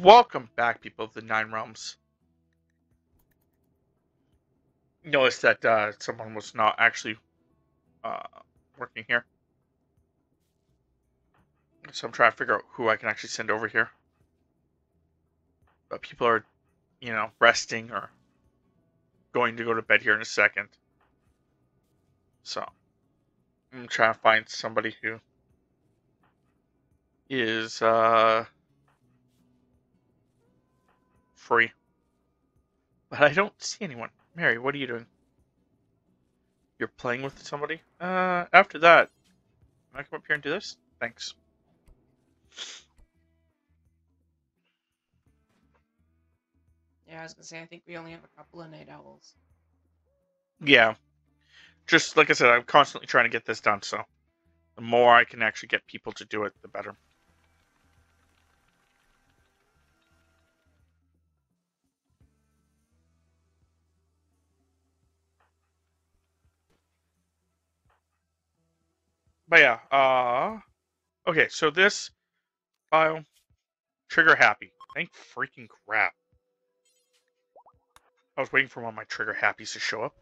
Welcome back, people of the Nine Realms. Notice that uh, someone was not actually uh, working here. So I'm trying to figure out who I can actually send over here. But people are, you know, resting or going to go to bed here in a second. So I'm trying to find somebody who is uh, free. But I don't see anyone. Mary, what are you doing? You're playing with somebody? Uh, after that, can I come up here and do this? Thanks. Yeah, I was gonna say I think we only have a couple of night owls. Yeah. Just like I said, I'm constantly trying to get this done, so the more I can actually get people to do it, the better. But yeah, uh okay, so this file trigger happy. Thank freaking crap. I was waiting for one of my trigger happies to show up.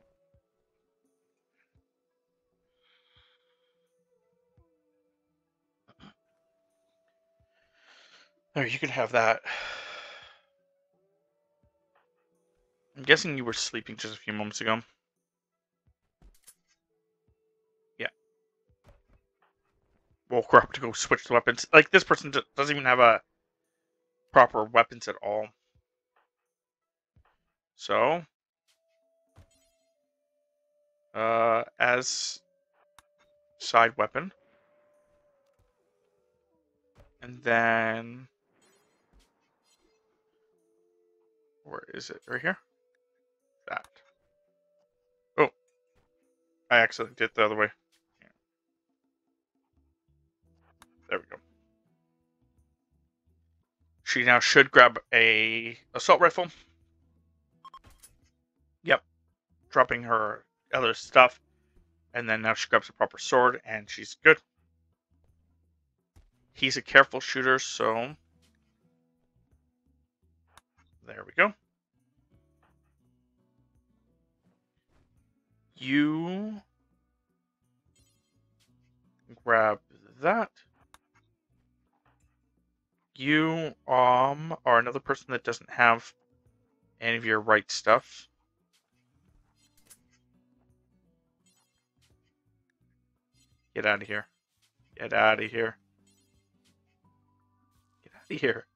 There, you can have that. I'm guessing you were sleeping just a few moments ago. Her up to go switch the weapons. Like, this person doesn't even have a proper weapons at all. So, uh, as side weapon, and then where is it? Right here. That. Oh, I accidentally did the other way. There we go. She now should grab a assault rifle Yep. dropping her other stuff. And then now she grabs a proper sword and she's good. He's a careful shooter, so there we go. You grab that. You um are another person that doesn't have any of your right stuff. Get out of here. Get out of here. Get out of here.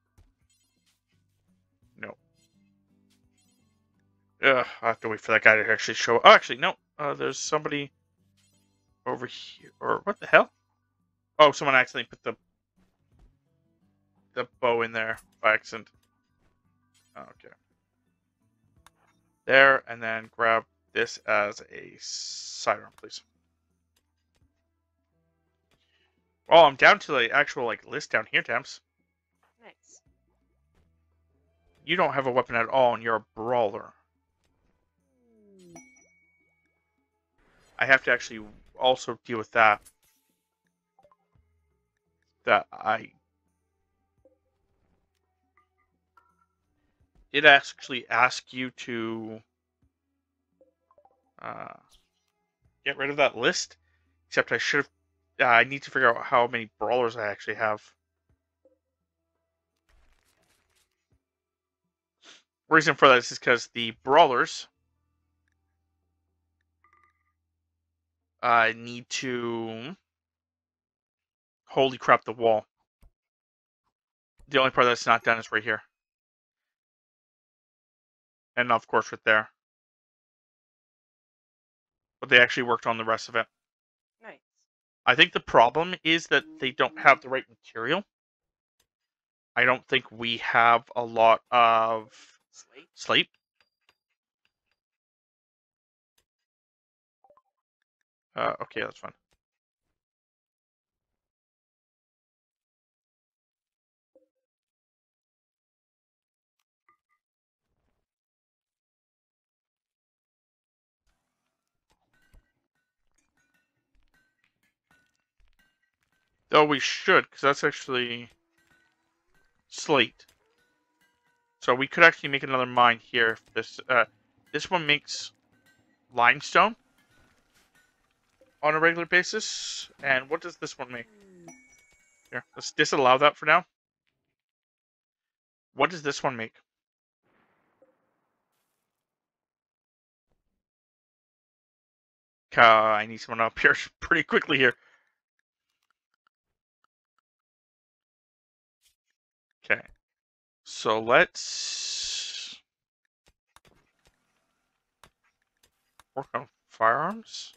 No. Ugh, I have to wait for that guy to actually show up. Oh, actually, no. Uh, there's somebody over here. Or what the hell? Oh, someone accidentally put the the bow in there by accident. Oh, okay. There, and then grab this as a sidearm, please. Oh, I'm down to the actual like list down here, Temps. Nice. You don't have a weapon at all, and you're a brawler. I have to actually also deal with that. That I... It actually ask you to... Uh, get rid of that list. Except I should have uh, I need to figure out how many brawlers I actually have. Reason for this is because the brawlers uh, need to holy crap the wall. The only part that's not done is right here. And of course right there. But they actually worked on the rest of it. Nice. I think the problem is that they don't have the right material. I don't think we have a lot of slate. slate. Uh, okay, that's fine. Oh, we should, because that's actually slate. So we could actually make another mine here. This uh, this one makes limestone on a regular basis. And what does this one make? Here, let's disallow that for now. What does this one make? Uh, I need someone up here pretty quickly here. Okay. So let's work on firearms.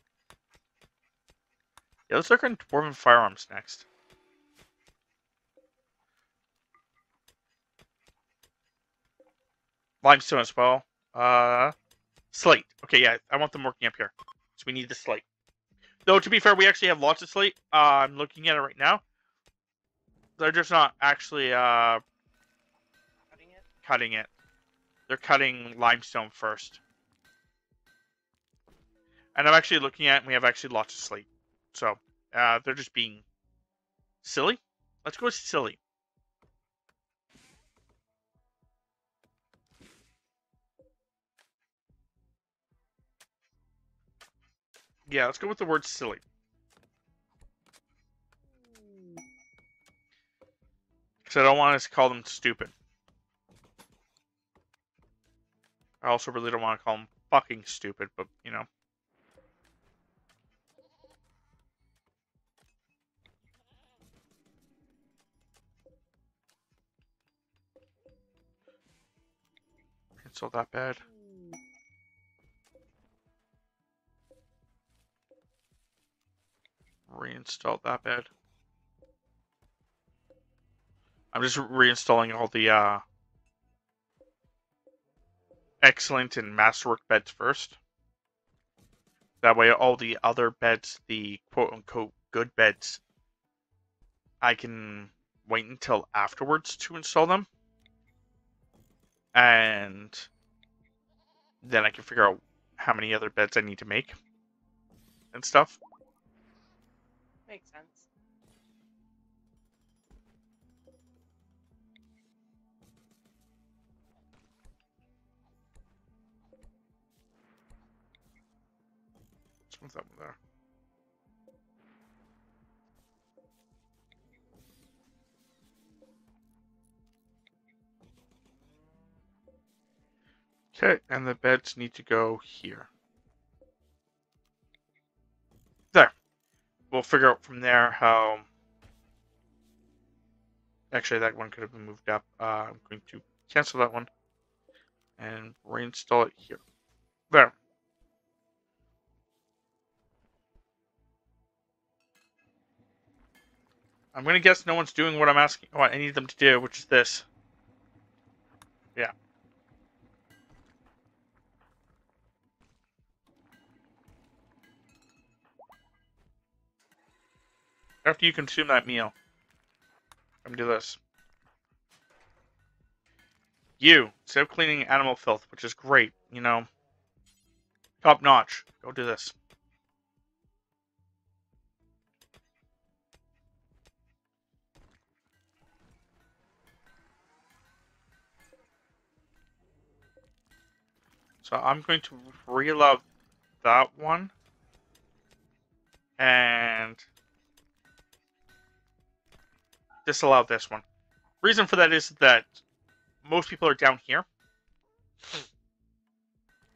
Yeah, let's work on dwarven firearms next. Limestone as well. Uh, slate. Okay, yeah, I want them working up here. So we need the slate. Though, to be fair, we actually have lots of slate. Uh, I'm looking at it right now. They're just not actually uh, Cutting it. They're cutting limestone first. And I'm actually looking at, and we have actually lots of slate. So, uh, they're just being silly. Let's go silly. Yeah, let's go with the word silly. Because I don't want us to call them stupid. I also really don't want to call them fucking stupid, but, you know. It's all that bad. Reinstall that bad. I'm just reinstalling all the uh, excellent and masterwork beds first. That way, all the other beds, the quote unquote good beds, I can wait until afterwards to install them. And then I can figure out how many other beds I need to make and stuff. Makes sense. That one there. Okay, and the beds need to go here. There. We'll figure out from there how... Actually, that one could have been moved up. Uh, I'm going to cancel that one and reinstall it here. There. I'm gonna guess no one's doing what I'm asking, what I need them to do, which is this. Yeah. After you consume that meal, come do this. You, instead of cleaning animal filth, which is great, you know, top notch, go do this. So I'm going to reload that one. And disallow this one. Reason for that is that most people are down here.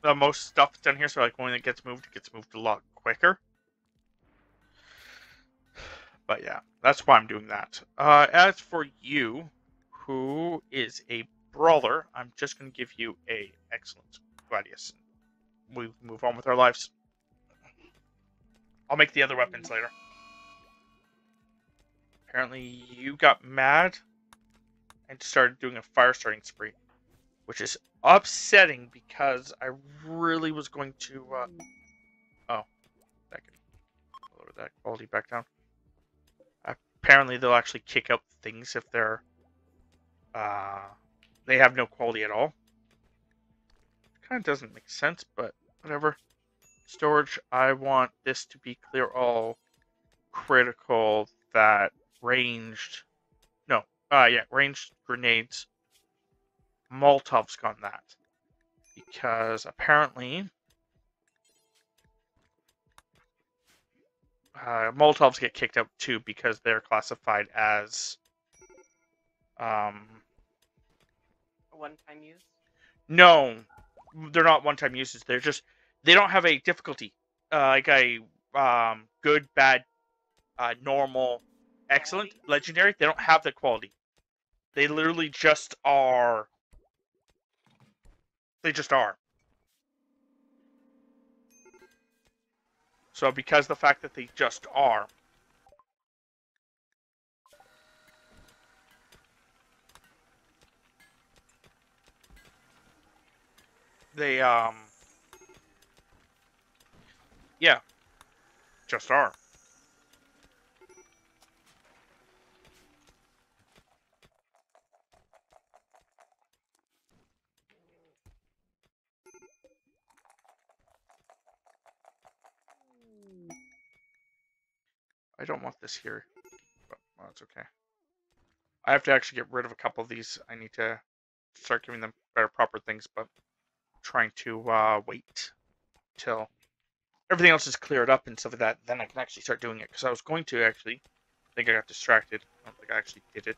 The most stuff down here, so like when it gets moved, it gets moved a lot quicker. But yeah, that's why I'm doing that. Uh, as for you, who is a brawler, I'm just going to give you a excellent gladius. We move on with our lives. I'll make the other weapons later. Apparently, you got mad and started doing a fire starting spree, which is upsetting because I really was going to. Uh... Oh, that lower that quality back down. Apparently, they'll actually kick out things if they're. Uh, they have no quality at all. Kind of doesn't make sense, but whatever. Storage, I want this to be clear all critical that ranged no uh yeah ranged grenades Molotov's gotten that. Because apparently uh, Molotovs get kicked out too because they're classified as um A one-time use. no they're not one-time uses. They're just they don't have a difficulty uh, like a um good bad uh normal excellent legendary. They don't have the quality. They literally just are they just are. So because the fact that they just are they um yeah just are I don't want this here, but well, it's okay. I have to actually get rid of a couple of these. I need to start giving them better proper things, but trying to uh, wait till everything else is cleared up and stuff like that. Then I can actually start doing it because I was going to actually. I think I got distracted. I don't think I actually did it.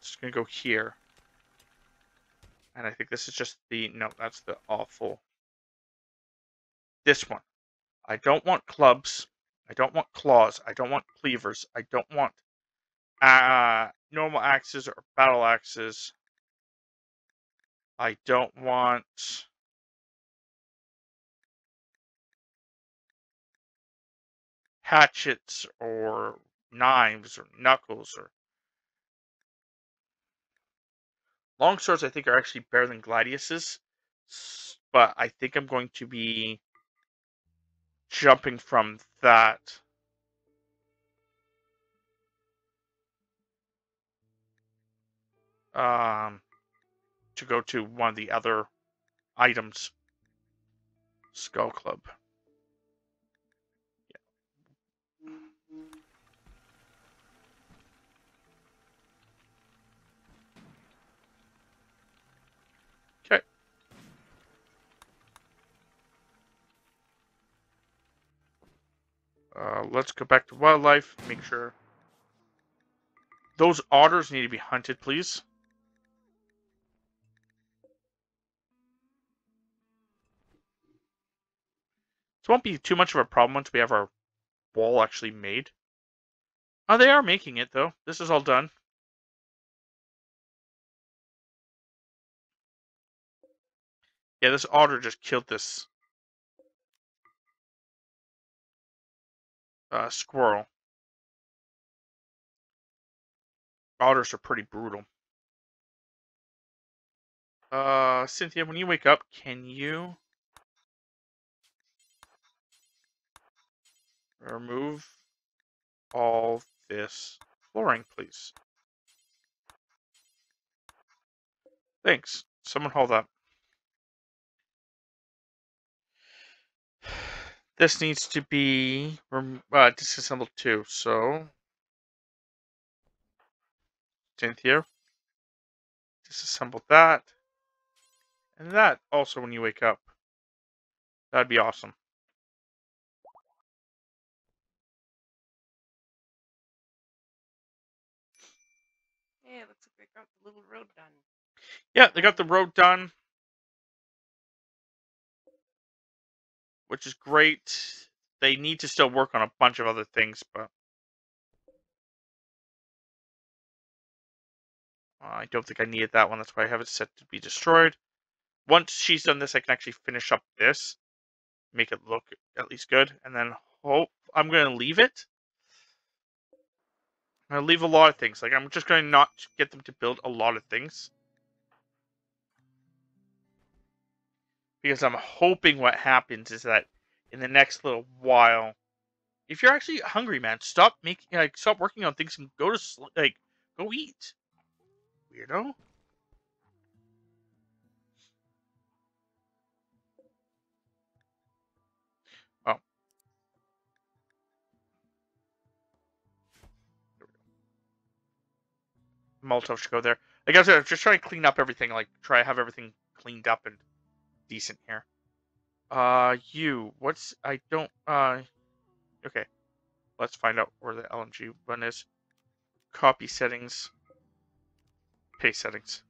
Just gonna go here, and I think this is just the no. That's the awful. This one. I don't want clubs. I don't want claws. I don't want cleavers. I don't want uh, normal axes or battle axes. I don't want hatchets or knives or knuckles or long swords. I think are actually better than gladiuses, but I think I'm going to be jumping from that. Um, to go to one of the other items. Skull Club. Okay. Uh, let's go back to wildlife. Make sure those otters need to be hunted, please. Won't be too much of a problem once we have our wall actually made. Oh, they are making it though. This is all done. Yeah, this otter just killed this uh, squirrel. Otters are pretty brutal. Uh, Cynthia, when you wake up, can you remove all this flooring, please? Thanks. Someone hold up. This needs to be uh, disassembled too, so Cynthia, disassemble that, and that also when you wake up. That'd be awesome. Little road done. Yeah, they got the road done, which is great. They need to still work on a bunch of other things, but I don't think I needed that one. That's why I have it set to be destroyed. Once she's done this, I can actually finish up this, make it look at least good, and then hope I'm going to leave it. To leave a lot of things. Like, I'm just going to not get them to build a lot of things. because I'm hoping what happens is that in the next little while, if you're actually hungry, man, stop making like stop working on things and go to like go eat. Weirdo. Molotov should go there. I guess I'm just trying to clean up everything. Like try to have everything cleaned up and decent here. Uh, you. What's I don't. Uh, okay. Let's find out where the LMG one is. Copy settings. Paste settings.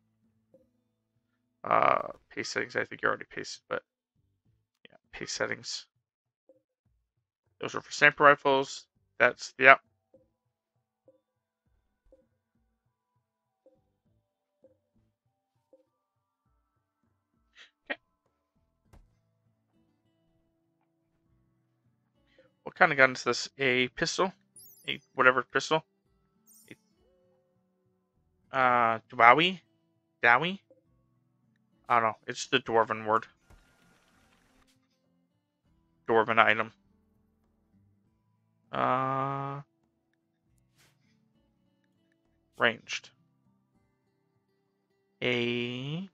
Uh, paste settings. I think you already pasted, but yeah, paste settings. Those are for sniper rifles. That's yeah. What kind of gun is this? A pistol? A whatever pistol? A, uh, Dwowie? Dowie? I don't know. It's the Dwarven word. Dwarven item. Uh, ranged. A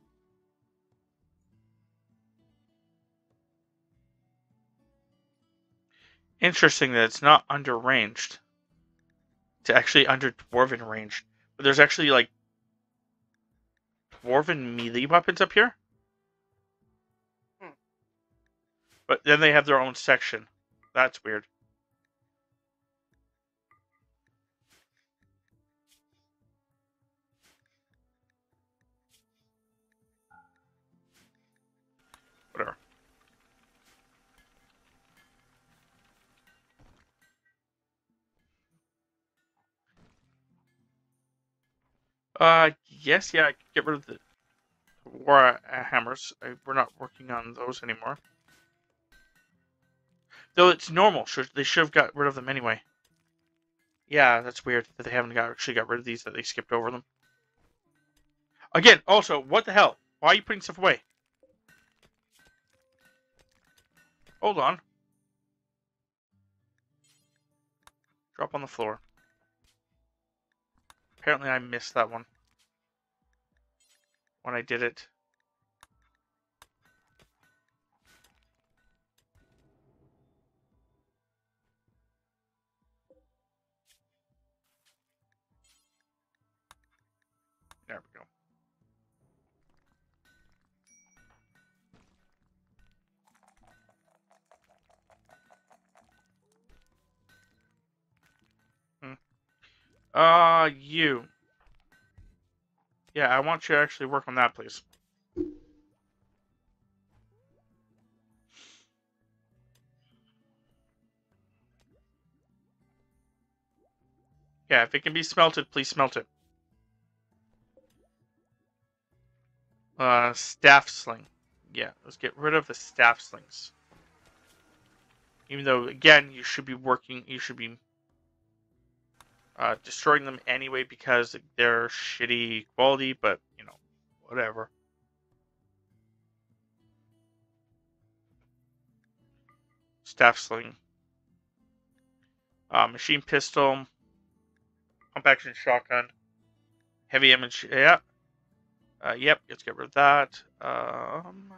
Interesting that it's not under ranged. It's actually under dwarven range. But there's actually like dwarven melee weapons up here. Hmm. But then they have their own section. That's weird. Uh, yes, yeah, I could get rid of the war hammers. I, we're not working on those anymore. Though it's normal. Should they should have got rid of them anyway. Yeah, that's weird that they haven't got, actually got rid of these, that they skipped over them. Again, also, what the hell? Why are you putting stuff away? Hold on. Drop on the floor. Apparently I missed that one. When I did it. Uh, you. Yeah, I want you to actually work on that, please. Yeah, if it can be smelted, please smelt it. Uh, staff sling. Yeah, let's get rid of the staff slings. Even though, again, you should be working, you should be uh, destroying them anyway because they're shitty quality, but, you know, whatever. Staff sling. Uh, machine pistol. Pump action shotgun. Heavy SMG. Yeah. Uh, yep, let's get rid of that. Um,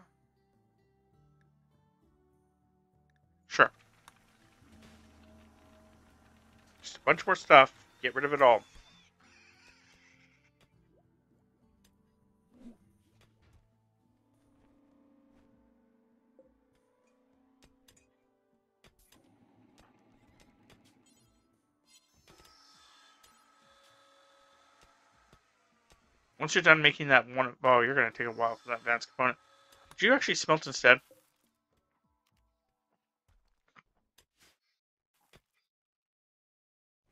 sure. Just a bunch more stuff. Get rid of it all. Once you're done making that one, oh, you're gonna take a while for that advanced component. Did you actually smelt instead?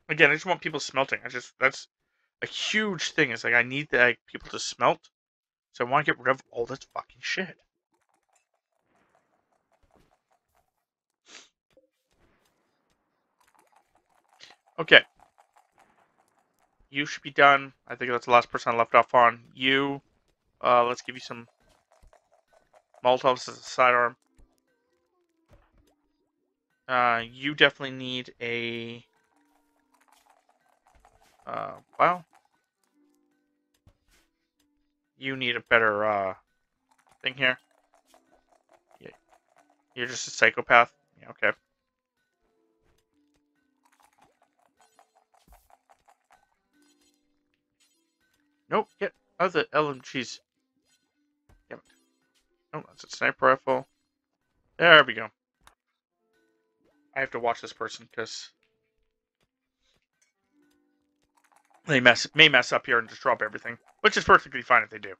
Again, I just want people smelting. I just that's a huge thing. It's like I need the, like, people to smelt, so I want to get rid of all this fucking shit. Okay. You should be done. I think that's the last person I left off on. You, uh, let's give you some Molotovs as a sidearm. Uh, you definitely need a, uh, well, you need a better, uh, thing here. Yeah. You're just a psychopath. Yeah, okay. Nope, get the LMGs. Damn it. Oh, that's a sniper rifle. There we go. I have to watch this person because they mess may mess up here and just drop everything, which is perfectly fine if they do.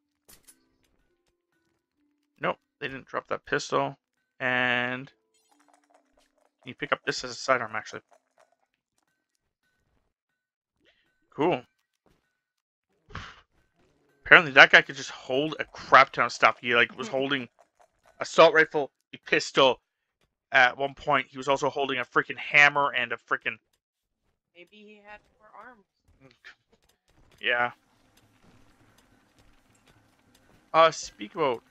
Nope, they didn't drop that pistol. And you pick up this as a sidearm actually? Cool. Apparently that guy could just hold a crap ton of stuff. He like was holding assault rifle, a pistol. At one point, he was also holding a freaking hammer and a freaking Maybe he had four arms. Yeah. Uh, speak about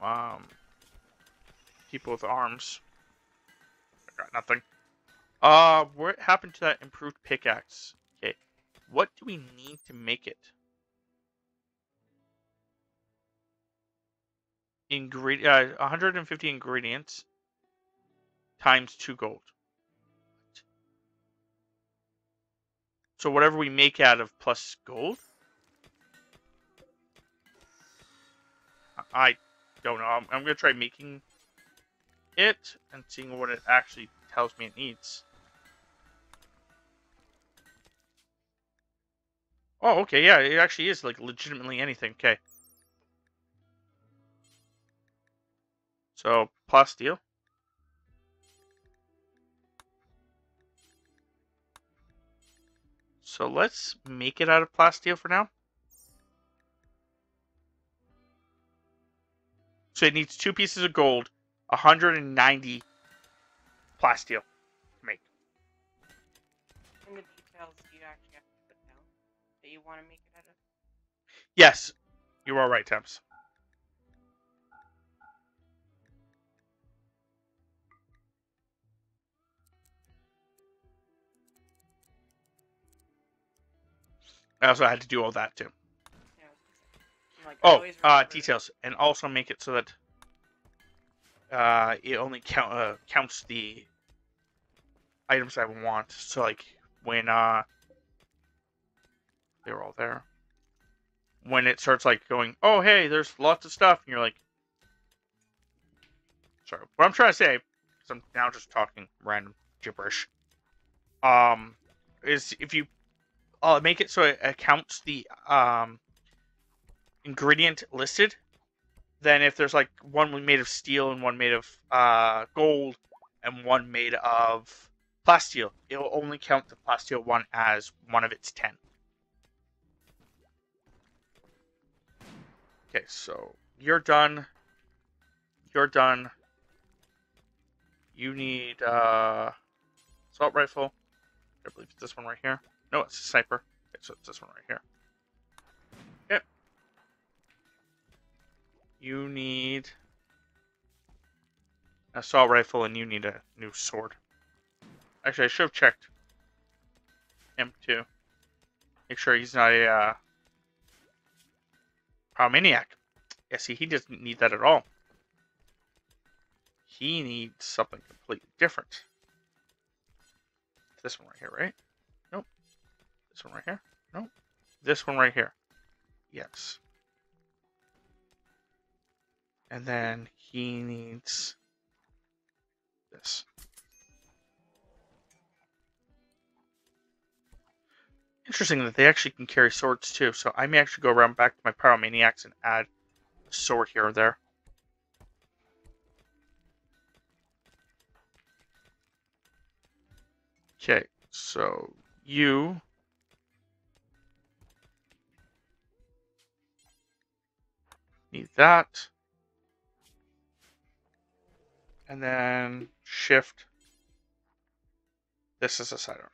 um people with arms. I got nothing. Uh, what happened to that improved pickaxe? Okay, what do we need to make it? Ingredient, uh, 150 ingredients times two gold. So whatever we make out of plus gold? I don't know. I'm, I'm going to try making it and seeing what it actually tells me it needs. Oh, okay, yeah, it actually is like legitimately anything. Okay. So, plasteel. So let's make it out of plasteel for now. So it needs two pieces of gold, 190 plasteel to make. In the details, you actually have to put down that you want to make it out of. Yes, you are right, Temps. I also had to do all that too. Yeah, I was gonna say. I'm like, Oh, uh, details, and also make it so that uh, it only count uh, counts the items I want. So like when uh, they were all there, when it starts like going, oh hey, there's lots of stuff, and you're like, sorry, what I'm trying to say, because I'm now just talking random gibberish, um, is if you uh, make it so it accounts the um ingredient listed, then if there's like one made of steel and one made of uh, gold and one made of plasteel, it'll only count the plasteel one as one of its ten. Okay, so you're done. You're done. You need uh, assault rifle. I believe it's this one right here. No, it's a sniper. So it's this one right here. Yep. You need an assault rifle and you need a new sword. Actually, I should have checked him too. Make sure he's not a uh, pyromaniac. Yeah, see, he doesn't need that at all. He needs something completely different. This one right here, right? One right here? No. This one right here. Yes. And then he needs this. Interesting that they actually can carry swords too, so I may actually go around back to my pyromaniacs and add a sword here or there. Okay, so you need that. And then shift. This is a sidearm.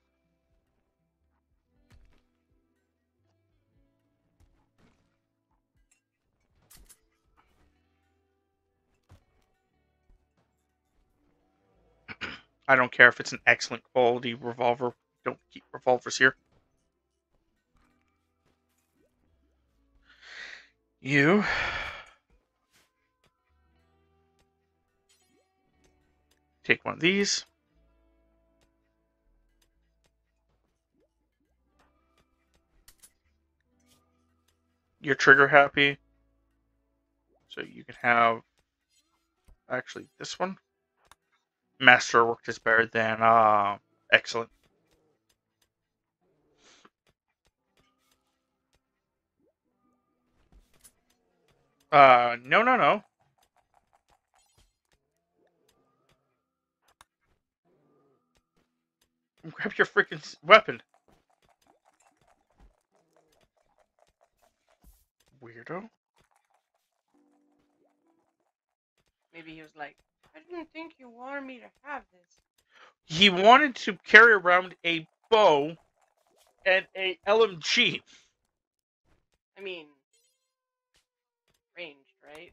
I don't care if it's an excellent quality revolver. Don't keep revolvers here. You. Take one of these. your trigger happy. So you can have actually this one. Masterwork is better than uh excellent. Uh no no no. Grab your freaking weapon. Weirdo. Maybe he was like, I didn't think you wanted me to have this. He wanted to carry around a bow and a LMG. I mean, ranged, right?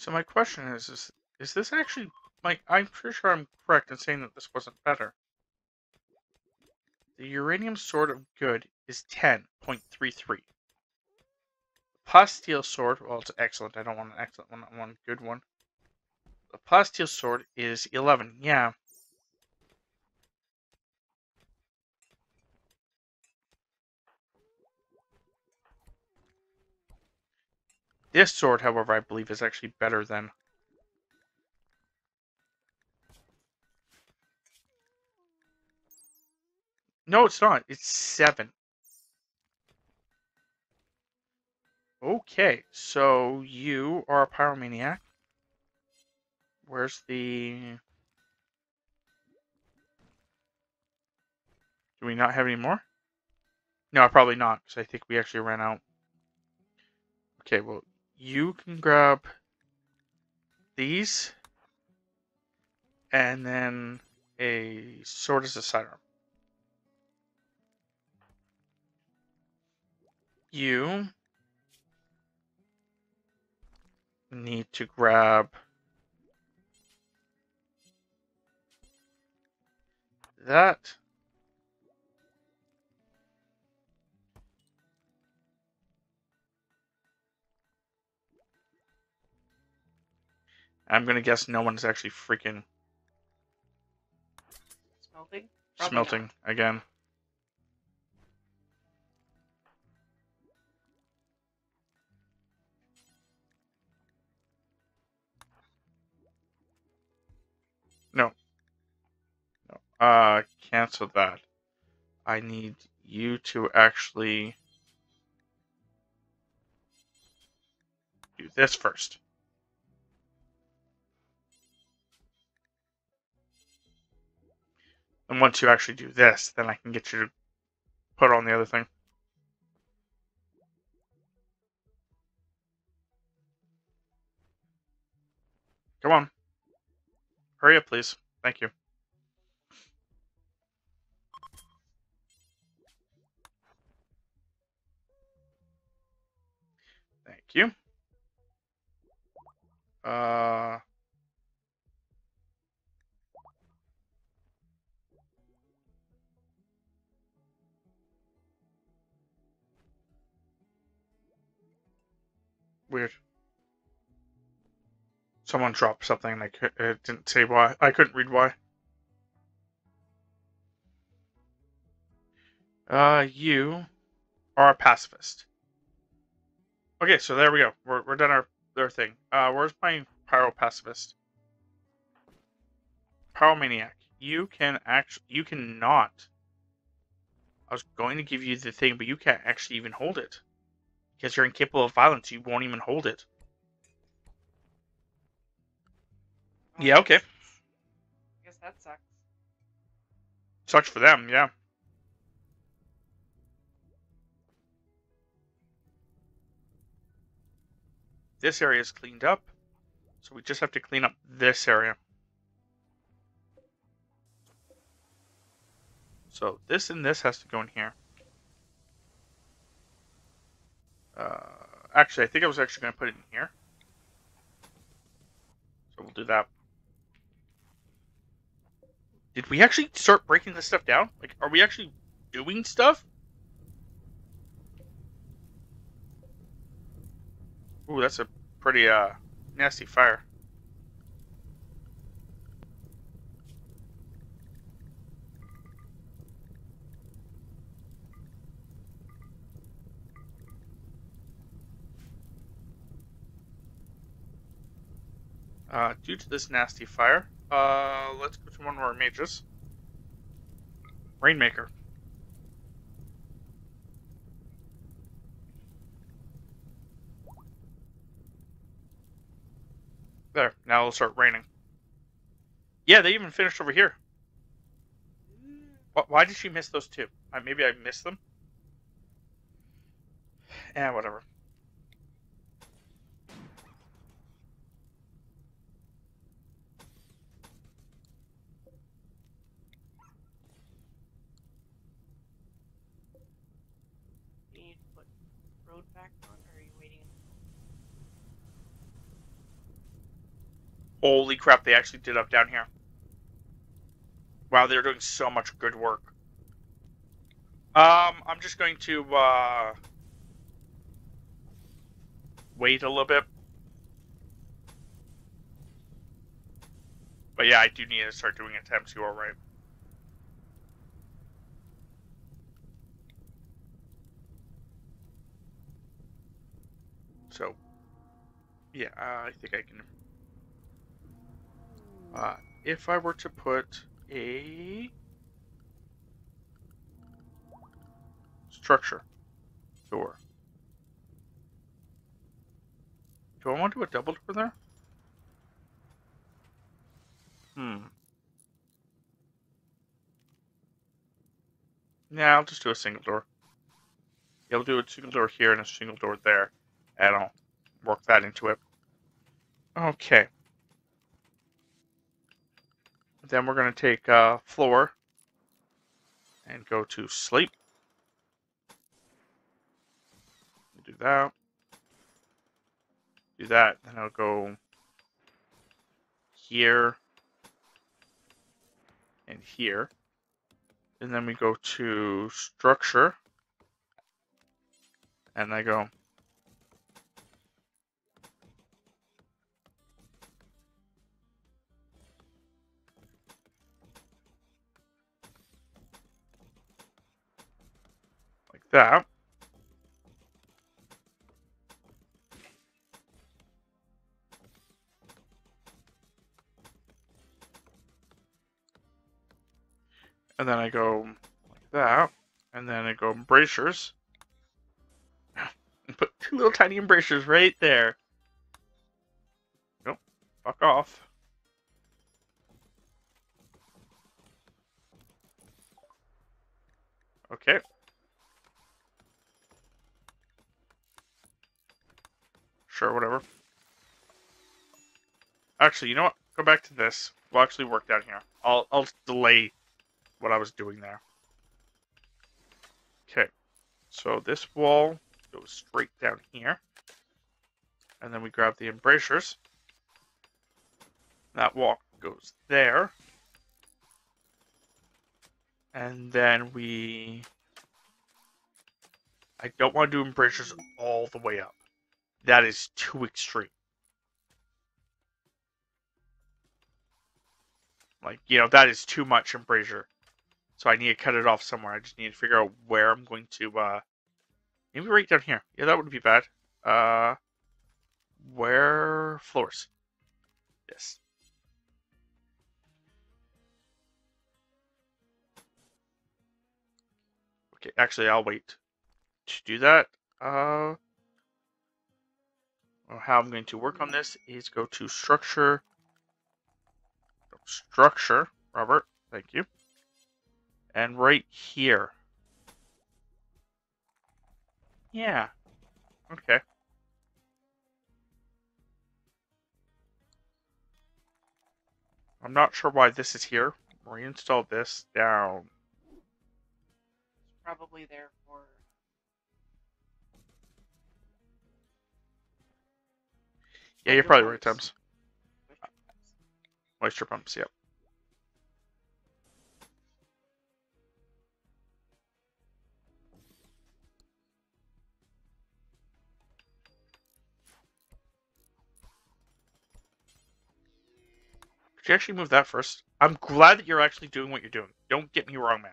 So my question is, is is this actually like I'm pretty sure I'm correct in saying that this wasn't better. The uranium sword of good is 10.33. The Plasteel sword, well it's excellent. I don't want an excellent one, I want a good one. The plasteel sword is 11. Yeah. This sword, however, I believe is actually better than No, it's not. It's seven. Okay, so you are a pyromaniac. Where's the... Do we not have any more? No, probably not, because I think we actually ran out. Okay, well, you can grab these, and then a sword as a sidearm. You need to grab that. I'm gonna guess no one's actually freaking Smelting? Probably not. again. No. No. Uh, cancel that. I need you to actually do this first. And once you actually do this, then I can get you to put on the other thing. Come on. Hurry up, please. Thank you. Thank you. Uh, weird. Someone dropped something. cou- it didn't say why. I couldn't read why. Uh, you are a pacifist. Okay, so there we go. We're, we're done our, our thing. Uh, where's my pyro pacifist? Pyromaniac. You can actually, you cannot. I was going to give you the thing, but you can't actually even hold it. Because you're incapable of violence, you won't even hold it. Well, Yeah, okay. I guess that sucks. Sucks for them, yeah. This area is cleaned up, so we just have to clean up this area. So this and this has to go in here. Actually, I think I was actually going to put it in here. So we'll do that. Did we actually start breaking this stuff down? Like, are we actually doing stuff? Ooh, that's a pretty uh nasty fire. Due to this nasty fire, uh, let's go to one of our mages. Rainmaker. There, now it'll start raining. Yeah, they even finished over here. Why did she miss those two? Maybe I missed them? Eh, whatever. You need to put road back on, or are you waiting? Holy crap, they actually did up down here. Wow, they're doing so much good work. Um, I'm just going to, uh, wait a little bit. But yeah, I do need to start doing attempts, you are right. So, yeah, I think I can uh, if I were to put a structure door. Do I want to do a double door there? Hmm. Yeah, I'll just do a single door. Yeah, I'll do a single door here and a single door there, and I'll work that into it. Okay. Then we're going to take uh, floor and go to sleep. Do that. Do that. Then I'll go here and here. And then we go to structure. And I go that. And then I go like that. And then I go embrasures. And put two little tiny embrasures right there. Nope. Fuck off. Actually, you know what? Go back to this. We'll actually work down here. I'll I'll delay what I was doing there. Okay. So this wall goes straight down here. And then we grab the embrasures. That wall goes there. And then we... I don't want to do embrasures all the way up. That is too extreme. Like, you know, that is too much embrasure. So I need to cut it off somewhere. I just need to figure out where I'm going to, uh... Maybe right down here. Yeah, that wouldn't be bad. Uh... Where... Floors. Yes. Okay, actually, I'll wait to do that. Uh... How I'm going to work on this is go to structure. Structure, Robert, thank you. And right here. Yeah. Okay. I'm not sure why this is here. Reinstall this down. It's probably there for. Yeah, you're probably right. Thames. Moisture pumps, yep. Could you actually move that first? I'm glad that you're actually doing what you're doing. Don't get me wrong, man.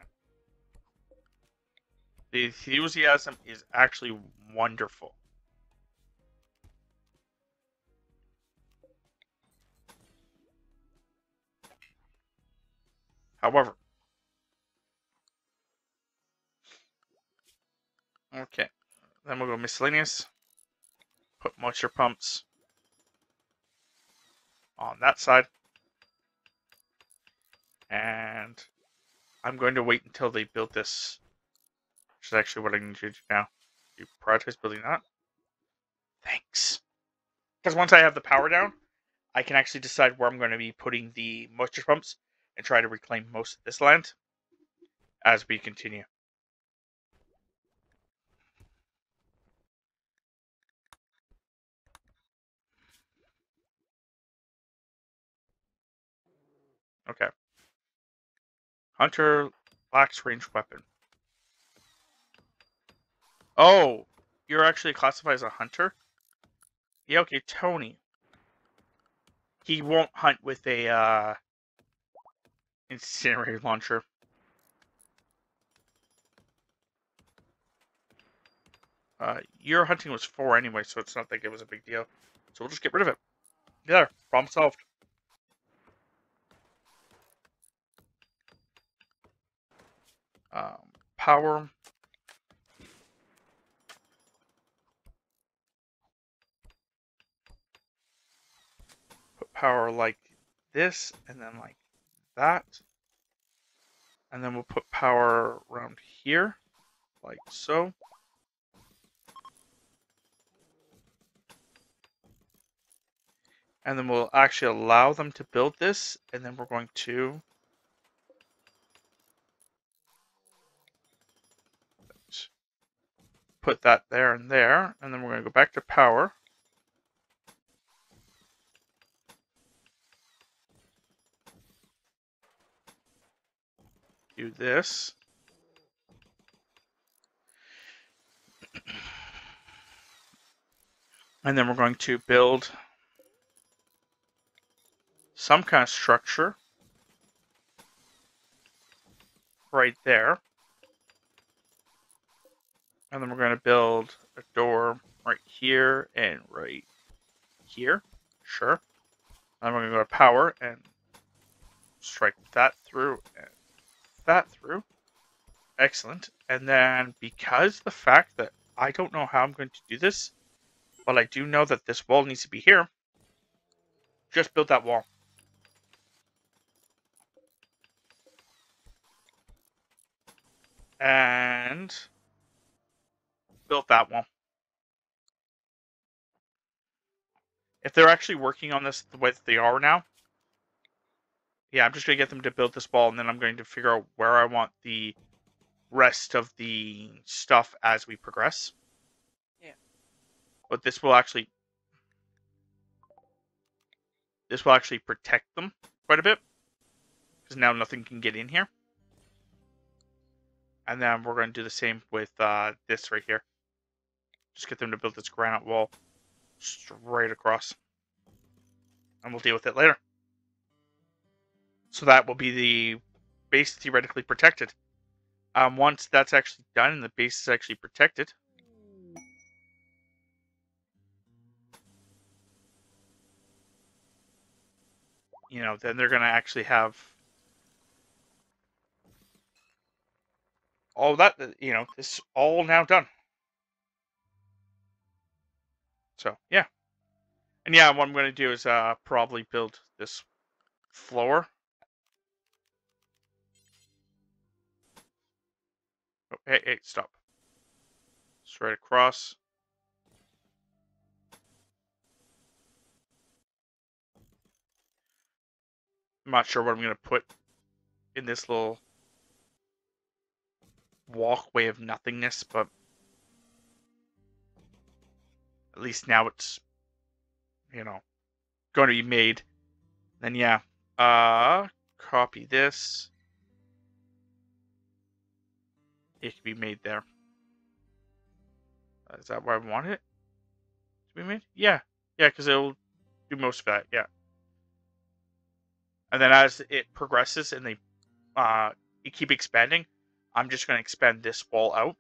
The enthusiasm is actually wonderful. However, okay, then we'll go miscellaneous. Put moisture pumps on that side. And I'm going to wait until they build this, which is actually what I need to do now. You prioritize building that. Thanks. Because once I have the power down, I can actually decide where I'm going to be putting the moisture pumps and try to reclaim most of this land as we continue. Okay. Hunter lacks range weapon. Oh, you're actually classified as a hunter? Yeah, okay, Tony. He won't hunt with a uh incinerator launcher. Uh, your hunting was four anyway, so it's not like it was a big deal. So we'll just get rid of it. Yeah, problem solved. Um, power. Put power like this, and then like that. And then we'll put power around here, like so. And then we'll actually allow them to build this, and then we're going to put that there and there, and then we're going to go back to power. Do this. And then we're going to build some kind of structure right there. And then we're going to build a door right here and right here. Sure. Then we're going to go to power and strike that through and that through. Excellent. And then because the fact that I don't know how I'm going to do this, but I do know that this wall needs to be here, just build that wall. And built that one. If they're actually working on this the way that they are now, yeah, I'm just going to get them to build this wall, and then I'm going to figure out where I want the rest of the stuff as we progress. Yeah. But this will actually this will actually protect them quite a bit because now nothing can get in here. And then we're going to do the same with uh, this right here. Just get them to build this granite wall straight across. And we'll deal with it later. So that will be the base theoretically protected. Um, once that's actually done and the base is actually protected, you know, then they're going to actually have all that, you know, this all now done. So, yeah. And yeah, what I'm going to do is uh, probably build this floor. Hey, hey, stop. Straight across. I'm not sure what I'm going to put in this little walkway of nothingness, but at least now it's you know, going to be made, then yeah, uh, copy this. It can be made there. Uh, Is that where I want it to be made? Yeah, yeah, because it'll do most of that. Yeah. And then as it progresses and they uh, keep expanding, I'm just going to expand this wall out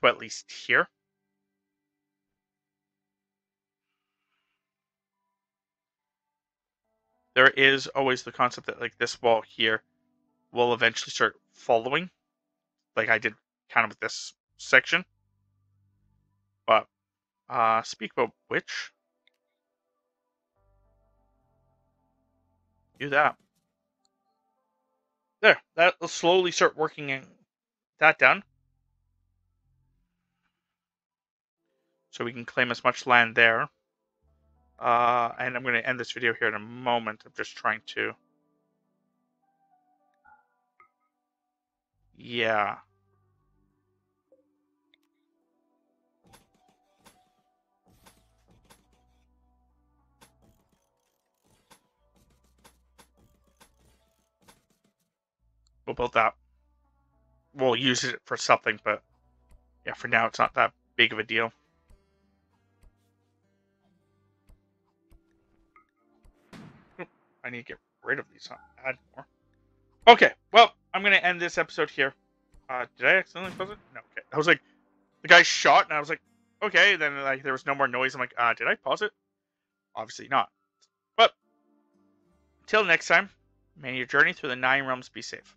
to at least here. There is always the concept that like this wall here will eventually start following, like I did kind of with this section. But uh, speak about which, do that. There, that'll slowly start working in that down. So we can claim as much land there. Uh, and I'm going to end this video here in a moment. I'm just trying to. Yeah. We'll build that. We'll use it for something, but yeah, for now it's not that big of a deal. Hmm, I need to get rid of these, not add more. Okay, well, I'm gonna end this episode here. Uh, did I accidentally pause it? No. Okay, I was like, the guy shot, and I was like, okay. Then like there was no more noise. I'm like, uh, did I pause it? Obviously not. But till next time, may your journey through the nine realms be safe.